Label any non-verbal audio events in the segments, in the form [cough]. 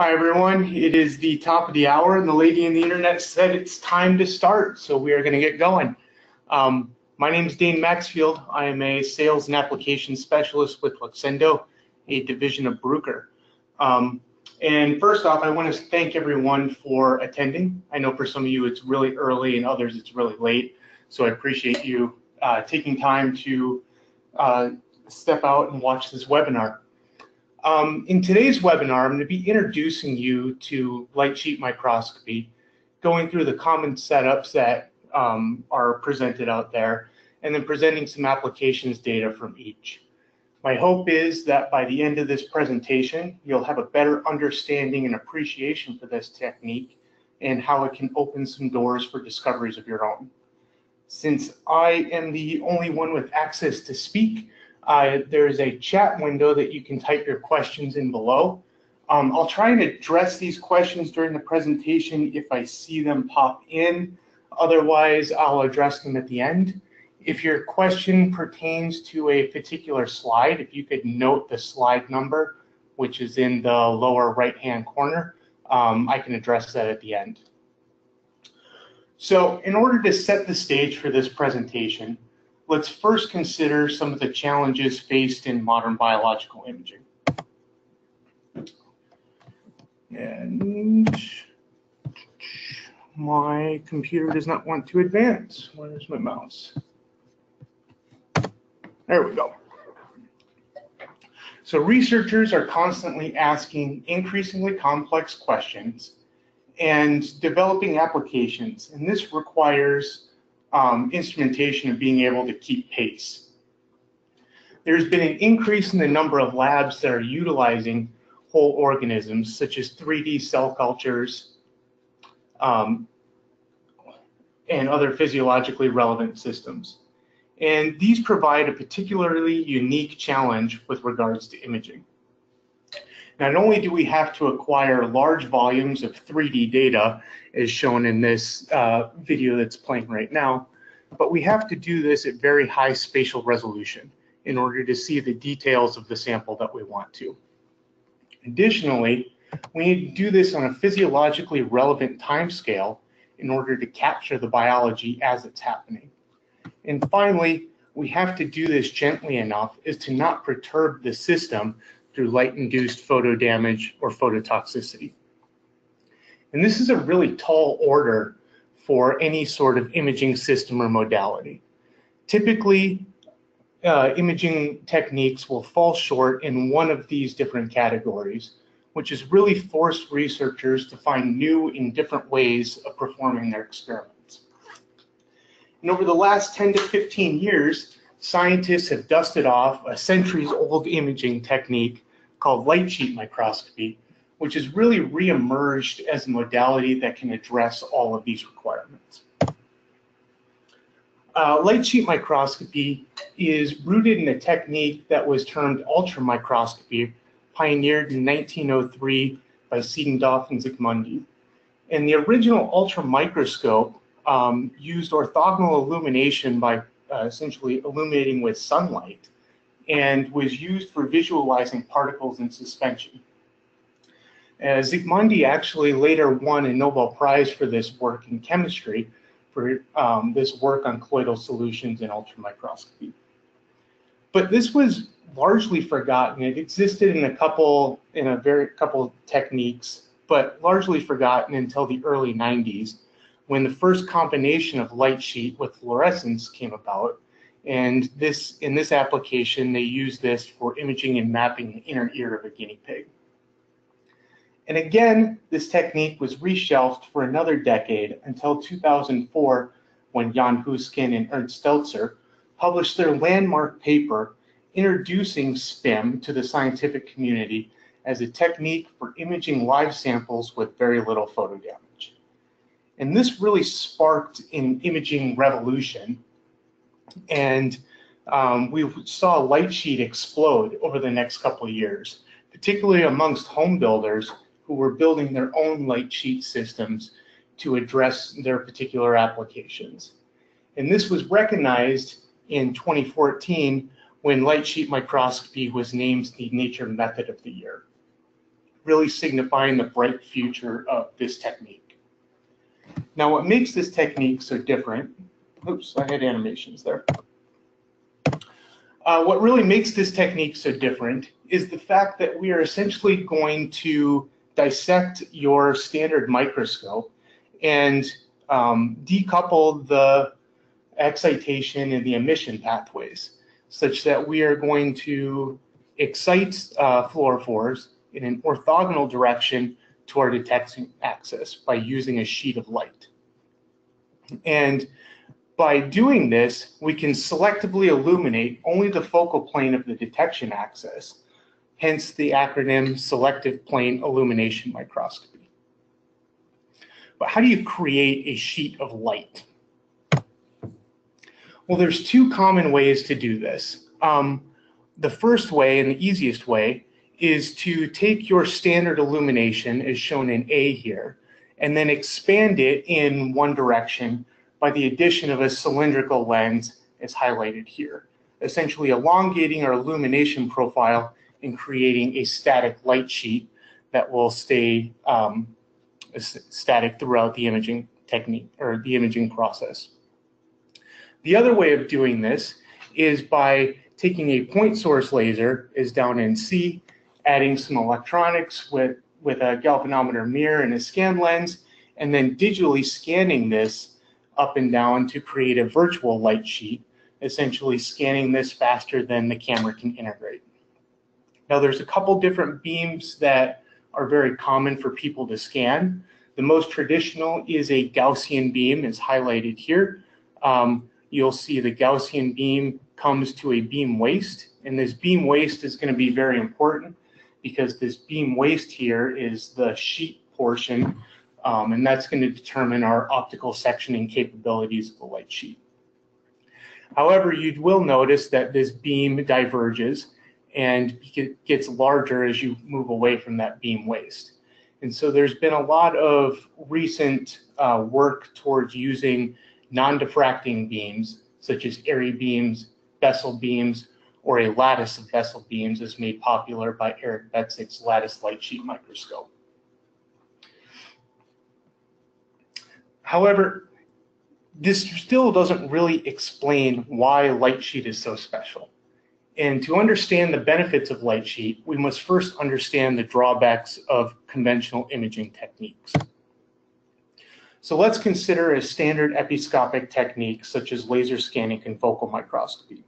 Hi everyone, it is the top of the hour and the lady in the internet said it's time to start, so we are going to get going. Um, my name is Dane Maxfield. I am a sales and application specialist with Luxendo, a division of Bruker. Um, and first off, I want to thank everyone for attending. I know for some of you it's really early and others it's really late, so I appreciate you uh, taking time to uh, step out and watch this webinar. Um, in today's webinar, I'm going to be introducing you to light sheet microscopy, going through the common setups that um, are presented out there, and then presenting some applications data from each. My hope is that by the end of this presentation, you'll have a better understanding and appreciation for this technique and how it can open some doors for discoveries of your own. Since I am the only one with access to speak, uh, there's a chat window that you can type your questions in below. Um, I'll try and address these questions during the presentation if I see them pop in. Otherwise, I'll address them at the end. If your question pertains to a particular slide, if you could note the slide number, which is in the lower right-hand corner, um, I can address that at the end. So in order to set the stage for this presentation, let's first consider some of the challenges faced in modern biological imaging. And my computer does not want to advance. Where's my mouse? There we go. So researchers are constantly asking increasingly complex questions and developing applications, and this requires um, instrumentation and being able to keep pace. There's been an increase in the number of labs that are utilizing whole organisms, such as 3D cell cultures um, and other physiologically relevant systems. And these provide a particularly unique challenge with regards to imaging. Not only do we have to acquire large volumes of 3D data, as shown in this uh, video that's playing right now, but we have to do this at very high spatial resolution in order to see the details of the sample that we want to. Additionally, we need to do this on a physiologically relevant time scale in order to capture the biology as it's happening. And finally, we have to do this gently enough as to not perturb the system through light-induced photo damage or phototoxicity. And this is a really tall order for any sort of imaging system or modality. Typically, uh, imaging techniques will fall short in one of these different categories, which has really forced researchers to find new and different ways of performing their experiments. And over the last 10 to 15 years, scientists have dusted off a centuries old imaging technique called light sheet microscopy, which has really reemerged as a modality that can address all of these requirements. Uh, light sheet microscopy is rooted in a technique that was termed ultramicroscopy, pioneered in 1903 by Siedentopf and Zsigmondy. And the original ultramicroscope um, used orthogonal illumination by uh, essentially illuminating with sunlight and was used for visualizing particles in suspension. Uh, actually later won a Nobel Prize for this work in chemistry for um, this work on colloidal solutions in ultramicroscopy. But this was largely forgotten. It existed in a couple, in a very couple techniques, but largely forgotten until the early 90s when the first combination of light sheet with fluorescence came about and this in this application, they use this for imaging and mapping the inner ear of a guinea pig. And again, this technique was reshelved for another decade until 2004 when Jan Huisken and Ernst Stelzer published their landmark paper introducing SPIM to the scientific community as a technique for imaging live samples with very little photo damage. And this really sparked an imaging revolution and um, we saw light sheet explode over the next couple of years, particularly amongst home builders who were building their own light sheet systems to address their particular applications. And this was recognized in 2014 when light sheet microscopy was named the Nature Method of the Year. really signifying the bright future of this technique. Now, what makes this technique so different, oops, I had animations there. Uh, what really makes this technique so different is the fact that we are essentially going to dissect your standard microscope and um, decouple the excitation and the emission pathways such that we are going to excite uh, fluorophores in an orthogonal direction to our detection axis by using a sheet of light. And by doing this, we can selectively illuminate only the focal plane of the detection axis, hence the acronym Selective Plane Illumination Microscopy. But how do you create a sheet of light? Well, there's two common ways to do this. Um, the first way and the easiest way is to take your standard illumination as shown in A here, and then expand it in one direction by the addition of a cylindrical lens as highlighted here, essentially elongating our illumination profile and creating a static light sheet that will stay um, static throughout the imaging technique or the imaging process. The other way of doing this is by taking a point source laser, is down in C, adding some electronics with, with a galvanometer mirror and a scan lens, and then digitally scanning this up and down to create a virtual light sheet, essentially scanning this faster than the camera can integrate. Now there's a couple different beams that are very common for people to scan. The most traditional is a Gaussian beam, is highlighted here. Um, you'll see the Gaussian beam comes to a beam waist, and this beam waist is going to be very important because this beam waist here is the sheet portion, um, and that's going to determine our optical sectioning capabilities of the light sheet. However, you will notice that this beam diverges and gets larger as you move away from that beam waist. And so there's been a lot of recent uh, work towards using non-diffracting beams, such as Airy beams, Bessel beams, or a lattice of Bessel beams as made popular by Eric Betzig's lattice light sheet microscope. However, this still doesn't really explain why light sheet is so special. And to understand the benefits of light sheet, we must first understand the drawbacks of conventional imaging techniques. So let's consider a standard episcopic technique such as laser scanning confocal microscopy.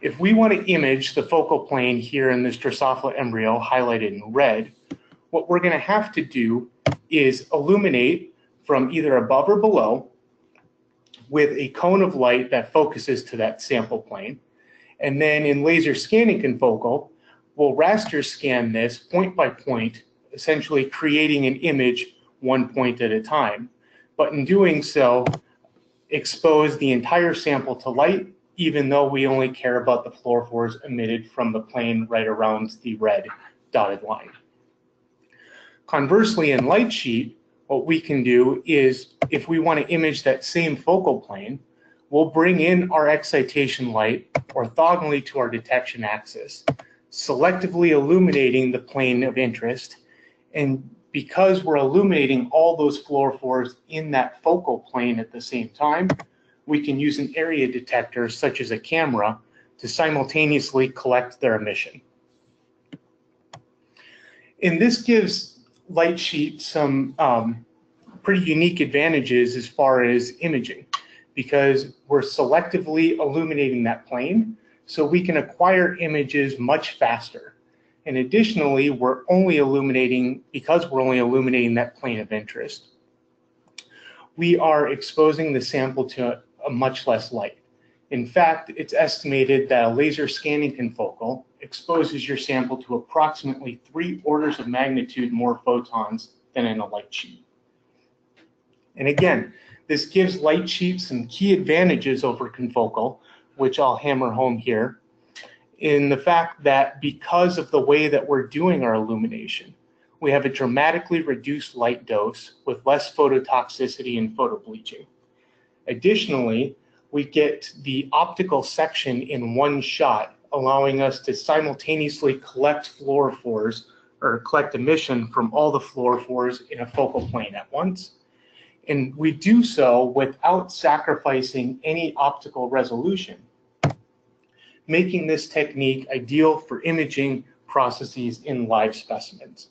If we want to image the focal plane here in this Drosophila embryo highlighted in red, what we're going to have to do is illuminate from either above or below with a cone of light that focuses to that sample plane. And then in laser scanning confocal, we'll raster scan this point by point, essentially creating an image one point at a time. But in doing so, expose the entire sample to light, even though we only care about the fluorophores emitted from the plane right around the red dotted line. Conversely, in light sheet, what we can do is if we want to image that same focal plane, we'll bring in our excitation light orthogonally to our detection axis, selectively illuminating the plane of interest and because we're illuminating all those fluorophores in that focal plane at the same time, we can use an area detector such as a camera to simultaneously collect their emission. And this gives Lightsheet some um, pretty unique advantages as far as imaging because we're selectively illuminating that plane so we can acquire images much faster. And additionally, we're only illuminating, because we're only illuminating that plane of interest, we are exposing the sample to a much less light. In fact, it's estimated that a laser scanning confocal exposes your sample to approximately three orders of magnitude more photons than in a light sheet. And again, this gives light sheets some key advantages over confocal, which I'll hammer home here in the fact that because of the way that we're doing our illumination, we have a dramatically reduced light dose with less phototoxicity and photobleaching. Additionally, we get the optical section in one shot, allowing us to simultaneously collect fluorophores or collect emission from all the fluorophores in a focal plane at once. And we do so without sacrificing any optical resolution, making this technique ideal for imaging processes in live specimens.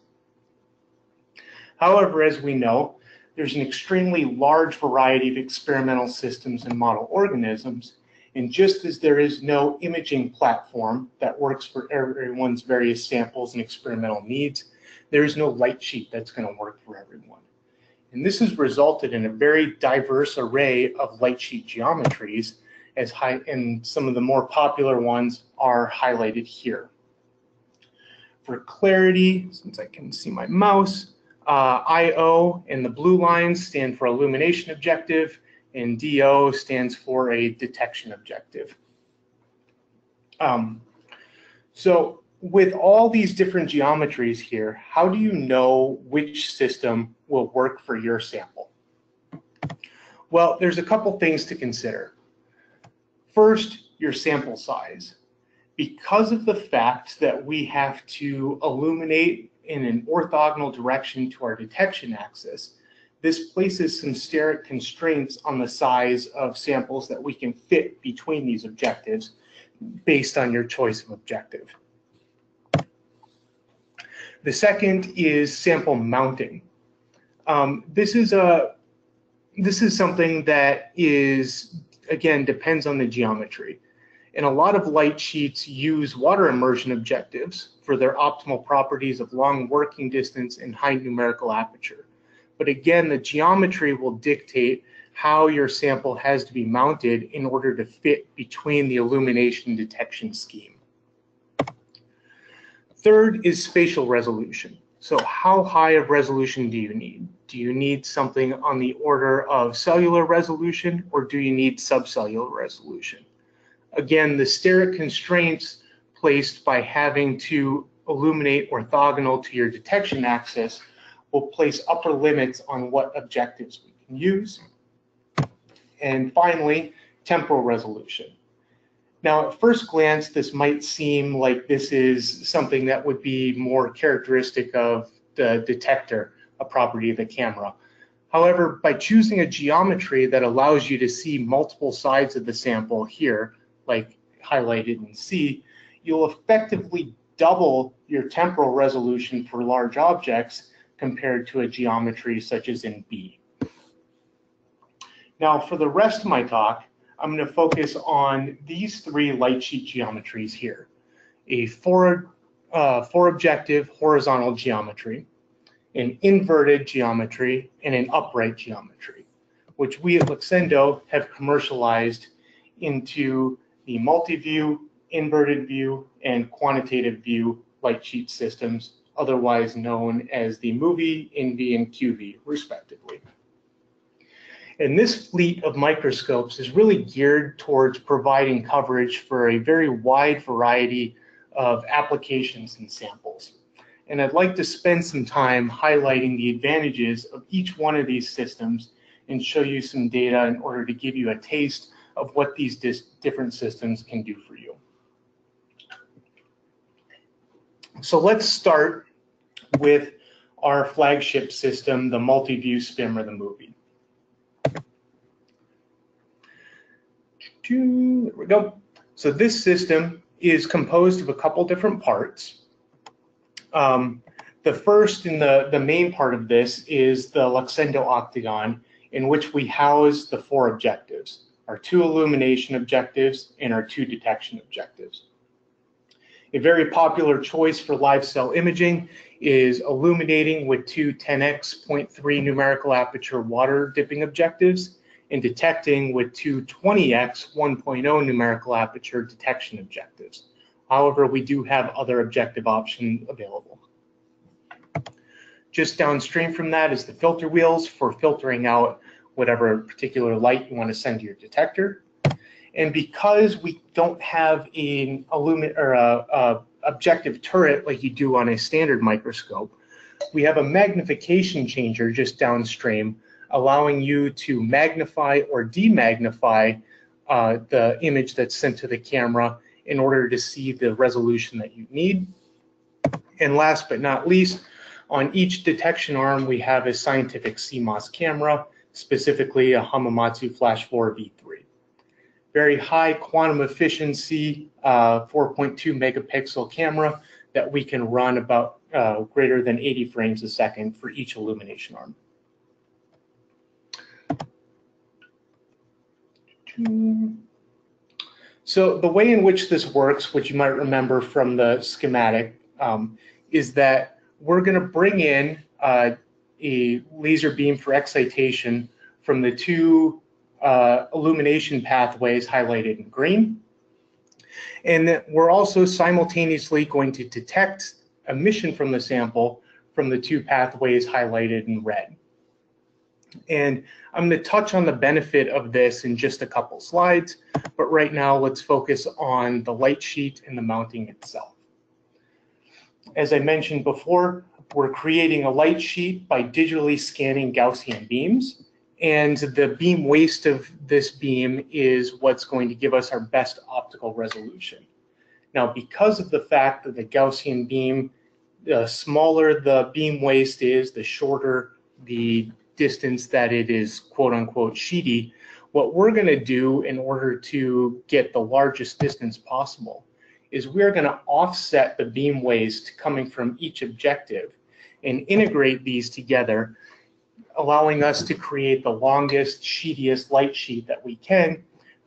However, as we know, there's an extremely large variety of experimental systems and model organisms, and just as there is no imaging platform that works for everyone's various samples and experimental needs, there is no light sheet that's going to work for everyone. And this has resulted in a very diverse array of light sheet geometries, as high, and some of the more popular ones are highlighted here. For clarity, since I can see my mouse, uh, IO and the blue lines stand for illumination objective, and DO stands for a detection objective. Um, so with all these different geometries here, how do you know which system will work for your sample? Well, there's a couple things to consider. First, your sample size. Because of the fact that we have to illuminate in an orthogonal direction to our detection axis, this places some steric constraints on the size of samples that we can fit between these objectives based on your choice of objective. The second is sample mounting. Um, this is a this is something that is again depends on the geometry. And a lot of light sheets use water immersion objectives for their optimal properties of long working distance and high numerical aperture. But again, the geometry will dictate how your sample has to be mounted in order to fit between the illumination detection scheme. Third is spatial resolution. So how high of resolution do you need? Do you need something on the order of cellular resolution or do you need subcellular resolution? Again, the steric constraints placed by having to illuminate orthogonal to your detection axis will place upper limits on what objectives we can use. And finally, temporal resolution. Now, at first glance, this might seem like this is something that would be more characteristic of the detector, a property of the camera. However, by choosing a geometry that allows you to see multiple sides of the sample here, like highlighted in C, you'll effectively double your temporal resolution for large objects compared to a geometry such as in B. Now, for the rest of my talk, I'm going to focus on these three light sheet geometries here. A four, uh, four objective horizontal geometry, an inverted geometry, and an upright geometry, which we at Luxendo have commercialized into the multi-view, inverted view, and quantitative view light sheet systems, otherwise known as the MuVi, InVi, and QV, respectively. And this fleet of microscopes is really geared towards providing coverage for a very wide variety of applications and samples. And I'd like to spend some time highlighting the advantages of each one of these systems and show you some data in order to give you a taste of what these different systems can do for you. So let's start with our flagship system, the multi-view SPIM or the MuVi. There we go. So this system is composed of a couple different parts. Um, the first and the, the main part of this is the Luxendo octagon in which we house the four objectives our two illumination objectives, and our two detection objectives. A very popular choice for live cell imaging is illuminating with two 10x 0.3 numerical aperture water dipping objectives and detecting with two 20x 1.0 numerical aperture detection objectives. However, we do have other objective options available. Just downstream from that is the filter wheels for filtering out whatever particular light you want to send to your detector. And because we don't have an illumin or a, a objective turret like you do on a standard microscope, we have a magnification changer just downstream, allowing you to magnify or demagnify uh, the image that's sent to the camera in order to see the resolution that you need. And last but not least, on each detection arm, we have a scientific CMOS camera, specifically a Hamamatsu Flash 4 V3. Very high quantum efficiency, uh, 4.2 megapixel camera that we can run about uh, greater than 80 frames a second for each illumination arm. So the way in which this works, which you might remember from the schematic, um, is that we're going to bring in uh, a laser beam for excitation from the two uh, illumination pathways highlighted in green. And we're also simultaneously going to detect emission from the sample from the two pathways highlighted in red. And I'm going to touch on the benefit of this in just a couple slides, but right now let's focus on the light sheet and the mounting itself. As I mentioned before, we're creating a light sheet by digitally scanning Gaussian beams, and the beam waist of this beam is what's going to give us our best optical resolution. Now, because of the fact that the Gaussian beam, the smaller the beam waist is, the shorter the distance that it is quote unquote sheety, what we're going to do in order to get the largest distance possible is we're going to offset the beam waist coming from each objective and integrate these together, allowing us to create the longest, sheetiest light sheet that we can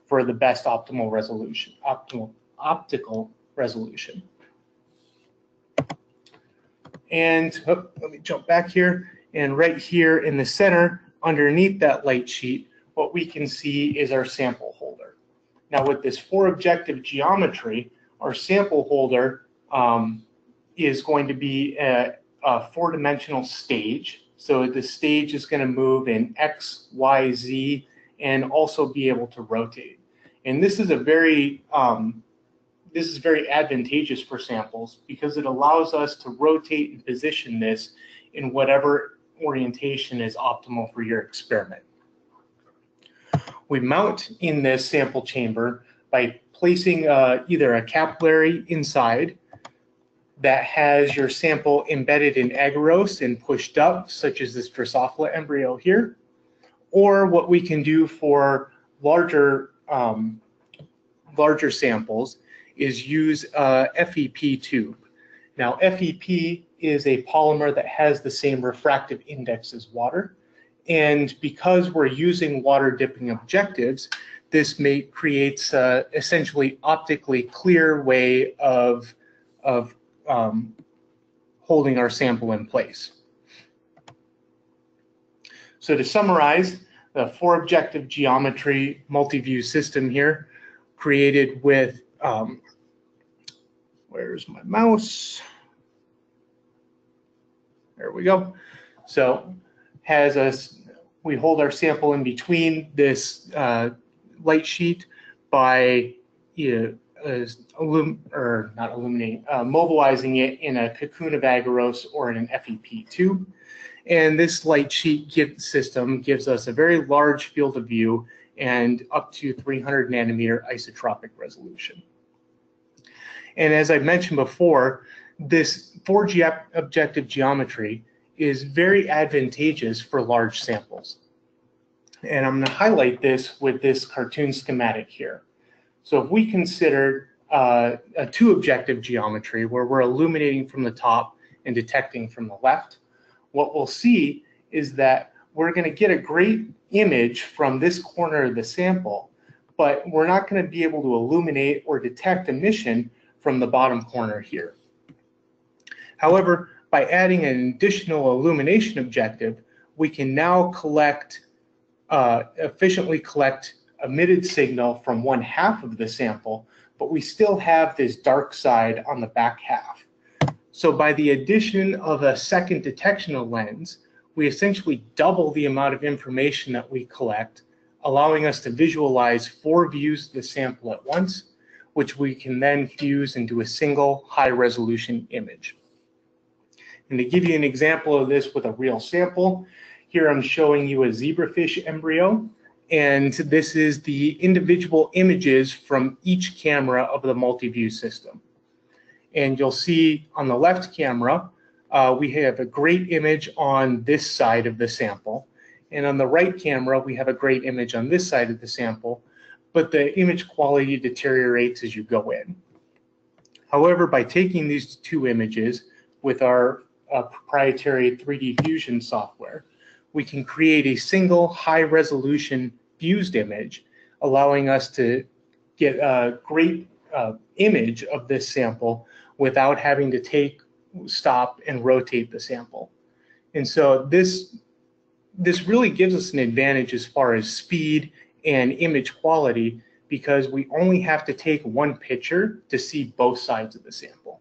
for the best optimal resolution, optimal optical resolution. And oh, let me jump back here. And right here in the center, underneath that light sheet, what we can see is our sample holder. Now with this four objective geometry, our sample holder um, is going to be a, a four-dimensional stage. So the stage is going to move in X, Y, Z, and also be able to rotate. And this is a very um, this is very advantageous for samples because it allows us to rotate and position this in whatever orientation is optimal for your experiment. We mount in this sample chamber by placing uh, either a capillary inside that has your sample embedded in agarose and pushed up, such as this Drosophila embryo here, or what we can do for larger um, larger samples is use a FEP tube. Now, FEP is a polymer that has the same refractive index as water. And because we're using water dipping objectives, this may creates essentially optically clear way of, of um, holding our sample in place. So to summarize, the four objective geometry multi-view system here created with, um, where's my mouse? There we go. So has us, we hold our sample in between this uh, light sheet by you know, uh, illum or not illuminating, uh, mobilizing it in a cocoon of agarose or in an FEP tube. And this light sheet system gives us a very large field of view and up to 300 nanometer isotropic resolution. And as I mentioned before, this 4G objective geometry is very advantageous for large samples. And I'm going to highlight this with this cartoon schematic here. So if we consider uh, a two objective geometry where we're illuminating from the top and detecting from the left, what we'll see is that we're going to get a great image from this corner of the sample, but we're not going to be able to illuminate or detect emission from the bottom corner here. However, by adding an additional illumination objective, we can now collect, uh, efficiently collect emitted signal from one half of the sample, but we still have this dark side on the back half. So by the addition of a second detectional lens, we essentially double the amount of information that we collect, allowing us to visualize four views of the sample at once, which we can then fuse into a single high resolution image. And to give you an example of this with a real sample, here I'm showing you a zebrafish embryo, and this is the individual images from each camera of the multi-view system. And you'll see on the left camera, uh, we have a great image on this side of the sample. And on the right camera, we have a great image on this side of the sample, but the image quality deteriorates as you go in. However, by taking these two images with our uh, proprietary 3D Fusion software, we can create a single high resolution fused image, allowing us to get a great uh, image of this sample without having to take, stop, and rotate the sample. And so this, this really gives us an advantage as far as speed and image quality because we only have to take one picture to see both sides of the sample.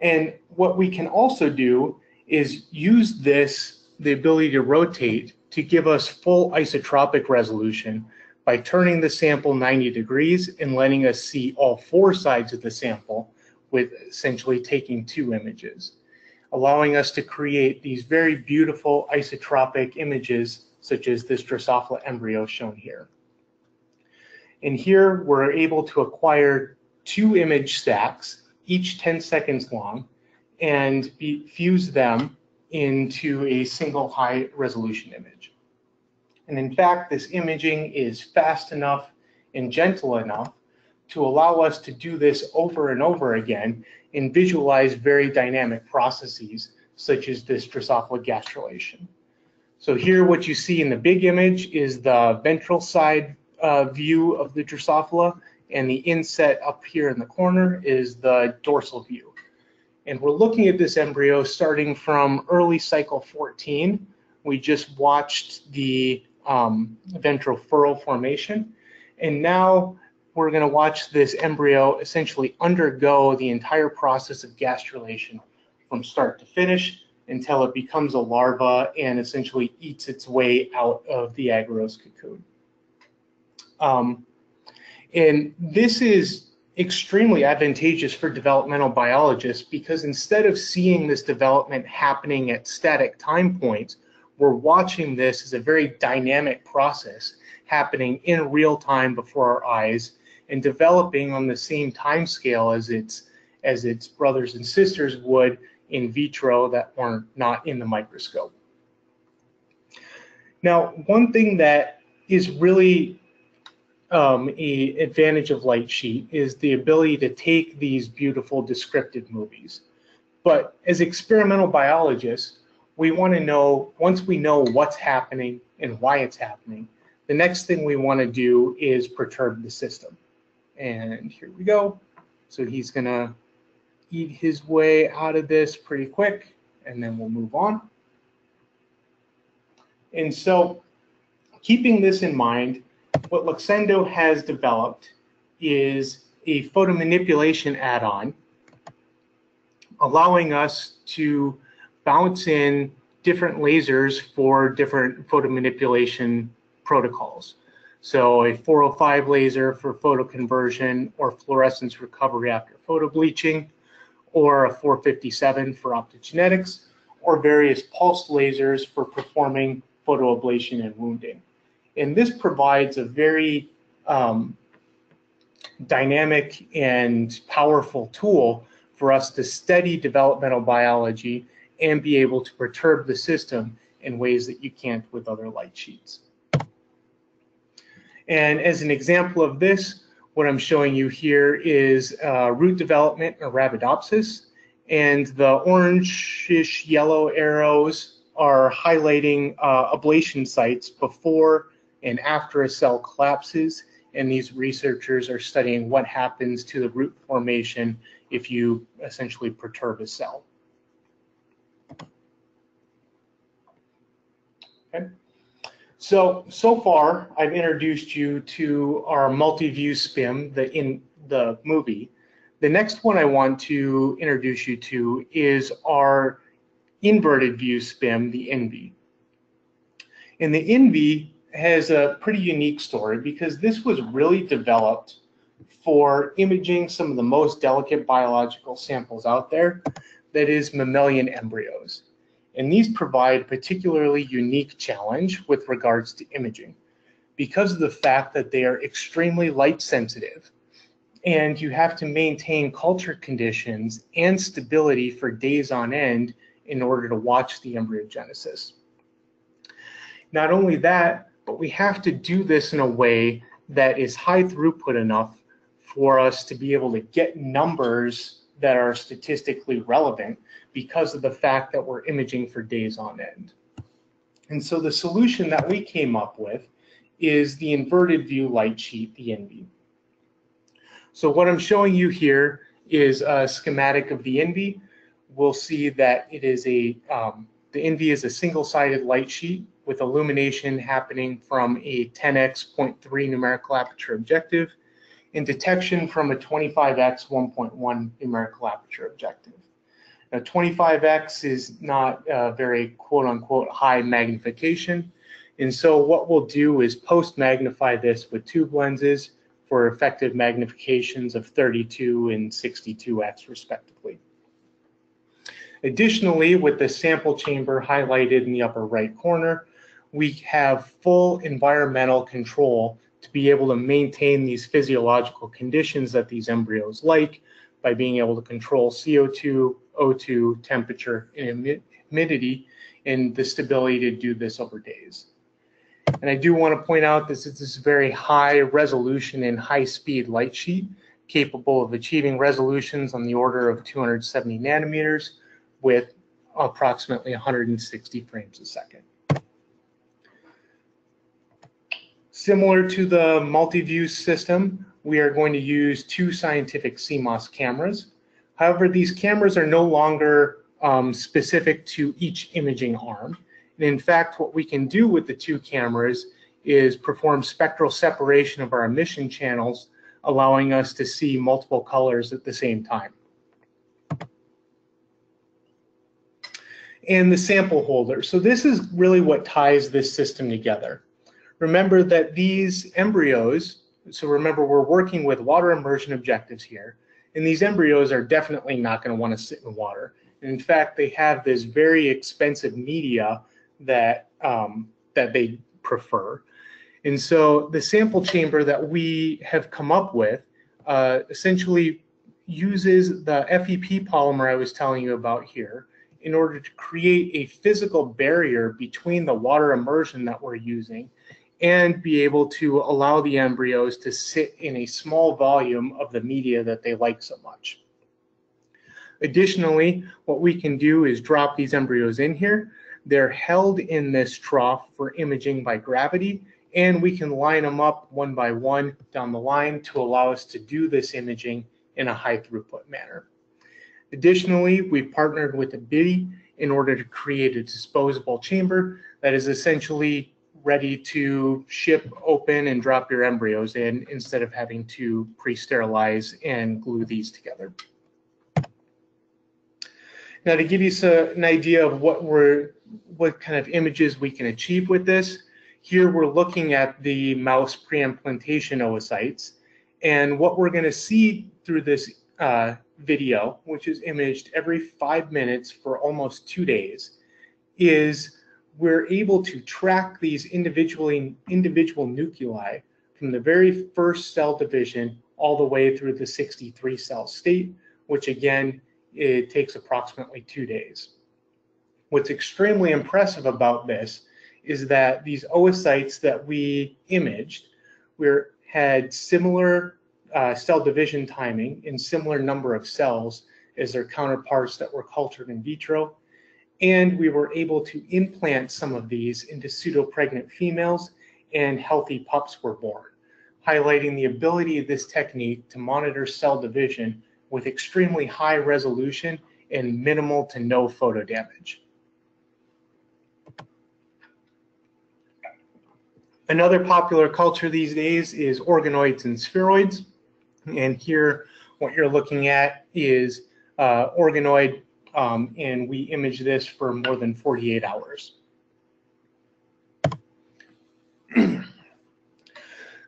And what we can also do is use this, the ability to rotate, to give us full isotropic resolution by turning the sample 90 degrees and letting us see all four sides of the sample with essentially taking two images, allowing us to create these very beautiful isotropic images such as this Drosophila embryo shown here. And here we're able to acquire two image stacks, each 10 seconds long, and be, fuse them into a single high resolution image. And in fact, this imaging is fast enough and gentle enough to allow us to do this over and over again and visualize very dynamic processes such as this Drosophila gastrulation. So here what you see in the big image is the ventral side uh, view of the Drosophila and the inset up here in the corner is the dorsal view. And we're looking at this embryo starting from early cycle 14. We just watched the um, ventral furrow formation. And now we're going to watch this embryo essentially undergo the entire process of gastrulation from start to finish until it becomes a larva and essentially eats its way out of the agarose cocoon. Um, and this is extremely advantageous for developmental biologists because instead of seeing this development happening at static time points, we're watching this as a very dynamic process happening in real time before our eyes and developing on the same time scale as its as its brothers and sisters would in vitro that were not not in the microscope. Now, one thing that is really um, a advantage of Lightsheet is the ability to take these beautiful descriptive movies. But as experimental biologists, we want to know, once we know what's happening and why it's happening, the next thing we want to do is perturb the system. And here we go. So he's going to eat his way out of this pretty quick, and then we'll move on. And so keeping this in mind, what Luxendo has developed is a photomanipulation add-on allowing us to bounce in different lasers for different photomanipulation protocols. So a 405 laser for photoconversion or fluorescence recovery after photobleaching, or a 457 for optogenetics, or various pulsed lasers for performing photoablation and wounding. And this provides a very um, dynamic and powerful tool for us to study developmental biology and be able to perturb the system in ways that you can't with other light sheets. And as an example of this, what I'm showing you here is uh, root development in Arabidopsis, and the orangish yellow arrows are highlighting uh, ablation sites before and after a cell collapses. And these researchers are studying what happens to the root formation if you essentially perturb a cell. Okay. So, so far, I've introduced you to our multi-view SPIM, the in the MuVi. The next one I want to introduce you to is our inverted view SPIM, the InVi. In the InVi, has a pretty unique story because this was really developed for imaging some of the most delicate biological samples out there, that is mammalian embryos. And these provide a particularly unique challenge with regards to imaging because of the fact that they are extremely light sensitive and you have to maintain culture conditions and stability for days on end in order to watch the embryogenesis. Not only that, but we have to do this in a way that is high throughput enough for us to be able to get numbers that are statistically relevant because of the fact that we're imaging for days on end. And so the solution that we came up with is the inverted view light sheet, the InVi. So what I'm showing you here is a schematic of the InVi. We'll see that it is a, um, the InVi is a single-sided light sheet with illumination happening from a 10x 0.3 numerical aperture objective and detection from a 25x 1.1 numerical aperture objective. Now 25x is not a very quote unquote high magnification. And so what we'll do is post magnify this with tube lenses for effective magnifications of 32 and 62x respectively. Additionally, with the sample chamber highlighted in the upper right corner, we have full environmental control to be able to maintain these physiological conditions that these embryos like by being able to control CO2, O2, temperature, and humidity, and the stability to do this over days. And I do want to point out this is this very high resolution and high speed light sheet capable of achieving resolutions on the order of 270 nanometers with approximately 160 frames a second. Similar to the multi-view system, we are going to use two scientific CMOS cameras. However, these cameras are no longer um, specific to each imaging arm. And in fact, what we can do with the two cameras is perform spectral separation of our emission channels, allowing us to see multiple colors at the same time. And the sample holder. So this is really what ties this system together. Remember that these embryos, so remember we're working with water immersion objectives here, and these embryos are definitely not going to want to sit in water. And in fact, they have this very expensive media that um, that they prefer. And so the sample chamber that we have come up with uh, essentially uses the FEP polymer I was telling you about here in order to create a physical barrier between the water immersion that we're using and be able to allow the embryos to sit in a small volume of the media that they like so much. Additionally, what we can do is drop these embryos in here. They're held in this trough for imaging by gravity, and we can line them up one by one down the line to allow us to do this imaging in a high throughput manner. Additionally, we've partnered with ibidi in order to create a disposable chamber that is essentially ready to ship open and drop your embryos in instead of having to pre-sterilize and glue these together. Now to give you an idea of what we're, what kind of images we can achieve with this, here we're looking at the mouse pre-implantation oocytes. And what we're gonna see through this uh, video, which is imaged every five minutes for almost two days, is we're able to track these individually individual nuclei from the very first cell division all the way through the 63 cell state, which again, it takes approximately two days. What's extremely impressive about this is that these oocytes that we imaged had similar uh, cell division timing and similar number of cells as their counterparts that were cultured in vitro and we were able to implant some of these into pseudo-pregnant females and healthy pups were born, highlighting the ability of this technique to monitor cell division with extremely high resolution and minimal to no photo damage. Another popular culture these days is organoids and spheroids. And here, what you're looking at is uh, organoid um, and we image this for more than 48 hours. [clears throat]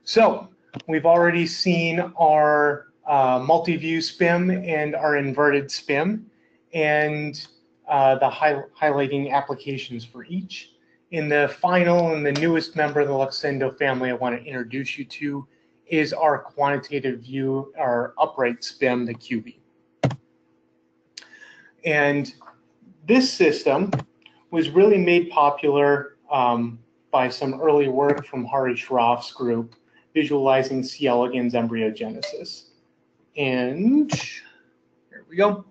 so we've already seen our uh, multi-view SPIM and our inverted SPIM and uh, the high highlighting applications for each. In the final and the newest member of the Luxendo family I want to introduce you to is our quantitative view, our upright SPIM, the QV. And this system was really made popular um, by some early work from Hari Shroff's group, visualizing C. elegans embryogenesis. And here we go.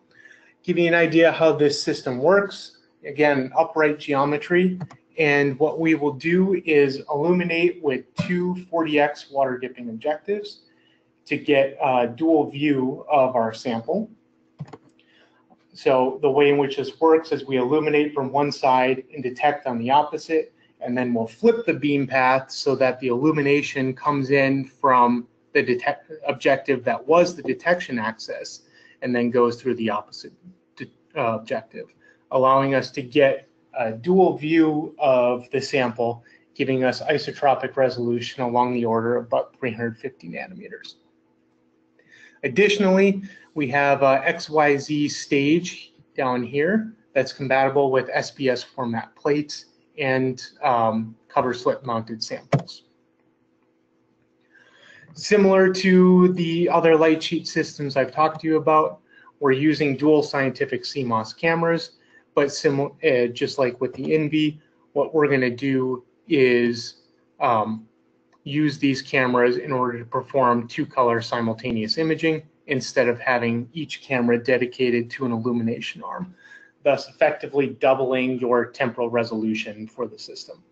Give you an idea how this system works. Again, upright geometry. And what we will do is illuminate with two 40x water dipping objectives to get a dual view of our sample. So the way in which this works is we illuminate from one side and detect on the opposite, and then we'll flip the beam path so that the illumination comes in from the detect objective that was the detection axis and then goes through the opposite uh, objective, allowing us to get a dual view of the sample, giving us isotropic resolution along the order of about 350 nanometers. Additionally, we have a XYZ stage down here that's compatible with SBS format plates and um, cover slip mounted samples. Similar to the other light sheet systems I've talked to you about, we're using dual scientific CMOS cameras, but uh, just like with the InVi, what we're going to do is um, use these cameras in order to perform two color simultaneous imaging instead of having each camera dedicated to an illumination arm, thus effectively doubling your temporal resolution for the system.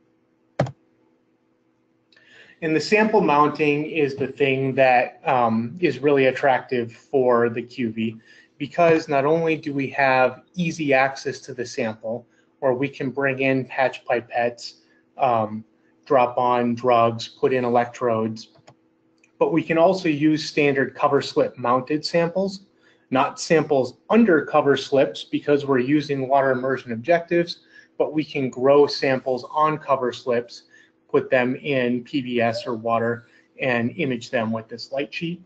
And the sample mounting is the thing that um, is really attractive for the QuVi because not only do we have easy access to the sample, or we can bring in patch pipettes, um, drop on drugs, put in electrodes, but we can also use standard cover slip mounted samples, not samples under cover slips because we're using water immersion objectives, but we can grow samples on cover slips, put them in PBS or water, and image them with this light sheet.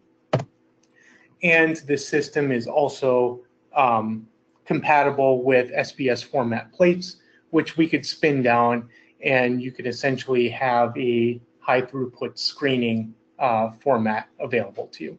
And the system is also um, compatible with SBS format plates, which we could spin down and you could essentially have a high throughput screening uh, format available to you.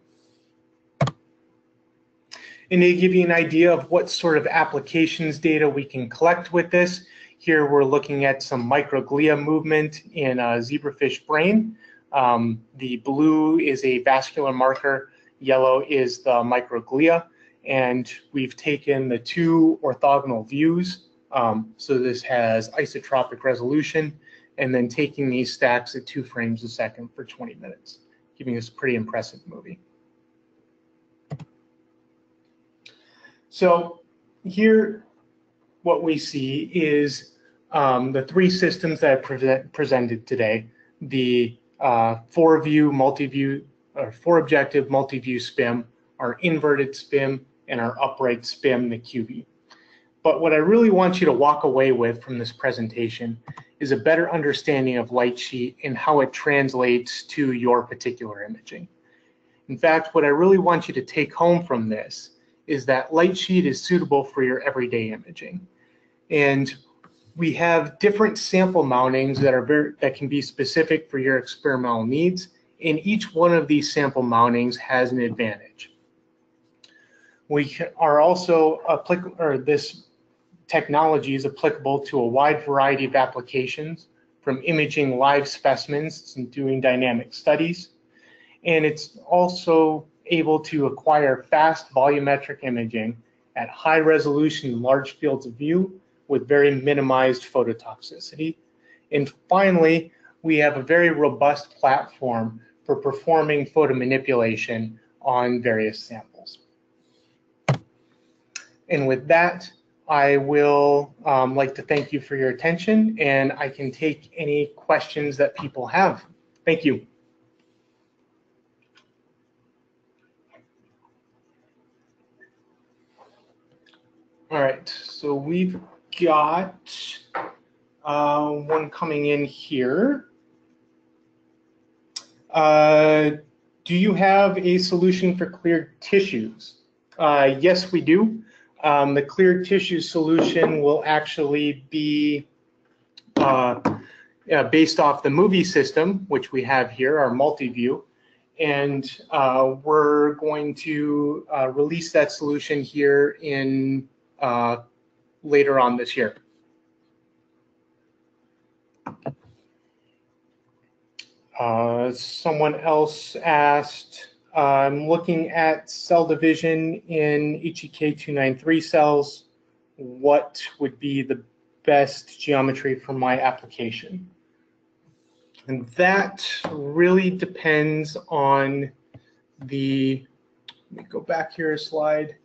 And to give you an idea of what sort of applications data we can collect with this, here we're looking at some microglia movement in a zebrafish brain. Um, the blue is a vascular marker, yellow is the microglia, and we've taken the two orthogonal views. Um, so this has isotropic resolution, and then taking these stacks at two frames a second for 20 minutes giving us a pretty impressive movie. So here, what we see is um, the three systems that I present, presented today, the uh, four view multi-view or four objective multi-view SPIM, our inverted SPIM, and our upright SPIM, the QuVi. But what I really want you to walk away with from this presentation is a better understanding of light sheet and how it translates to your particular imaging. In fact, what I really want you to take home from this is that light sheet is suitable for your everyday imaging. And we have different sample mountings that are very, that can be specific for your experimental needs. And each one of these sample mountings has an advantage. We are also applicable, or this technology is applicable to a wide variety of applications, from imaging live specimens and doing dynamic studies. And it's also able to acquire fast volumetric imaging at high resolution and large fields of view with very minimized phototoxicity. And finally, we have a very robust platform for performing photomanipulation on various samples. And with that, I will um, like to thank you for your attention and I can take any questions that people have. Thank you. All right, so we've got uh, one coming in here. Uh, do you have a solution for clear tissues? Uh, yes, we do. Um, the clear tissue solution will actually be uh, uh, based off the MuVi system, which we have here, our multi-view. And uh, we're going to uh, release that solution here in uh, later on this year. Uh, someone else asked, I'm looking at cell division in HEK 293 cells. What would be the best geometry for my application? And that really depends on the, let me go back here a slide.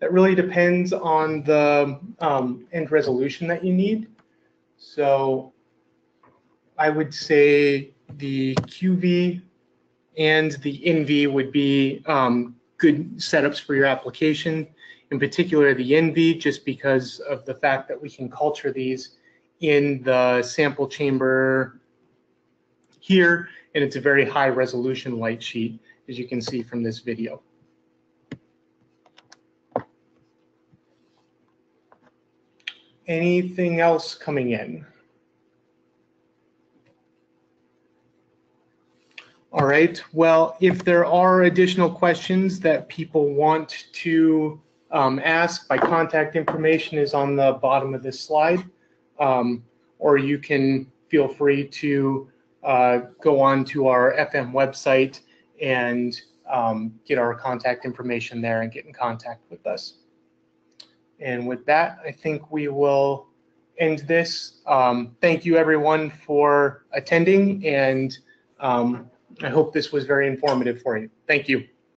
That really depends on the um, end resolution that you need. So I would say the QuVi and the InVi would be um, good setups for your application. In particular, the InVi, just because of the fact that we can culture these in the sample chamber here, and it's a very high resolution light sheet, as you can see from this video. Anything else coming in? All right, well, if there are additional questions that people want to um, ask, my contact information is on the bottom of this slide. Um, or you can feel free to uh, go on to our FM website and um, get our contact information there and get in contact with us. And with that, I think we will end this. Um, thank you everyone for attending and um, I hope this was very informative for you. Thank you.